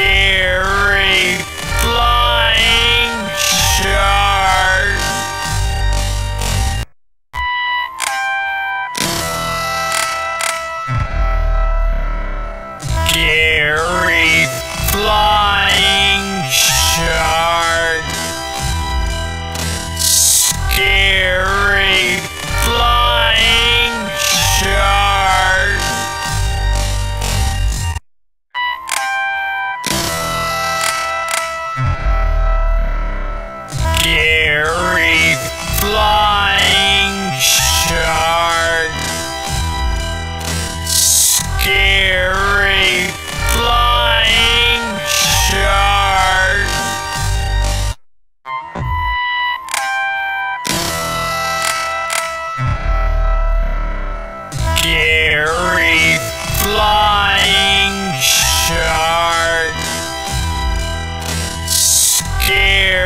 Here. Yeah.